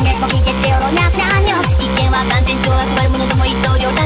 でこておろな何を一見は完全超悪悪者とも一刀両断。